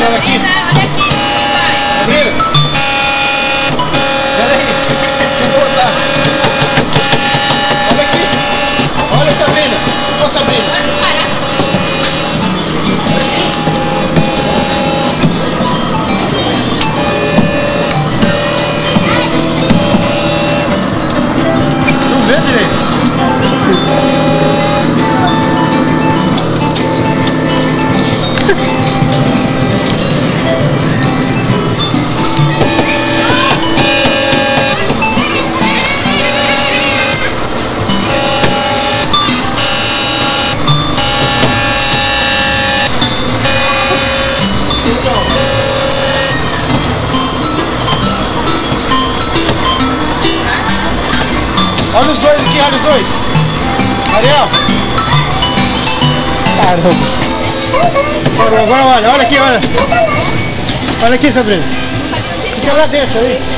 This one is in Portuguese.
来吧，进来吧，进来。Olha os dois aqui, olha os dois. Ariel. Caramba. Caramba, agora olha, olha aqui, olha. Olha aqui, Sabrina. Fica lá dentro aí.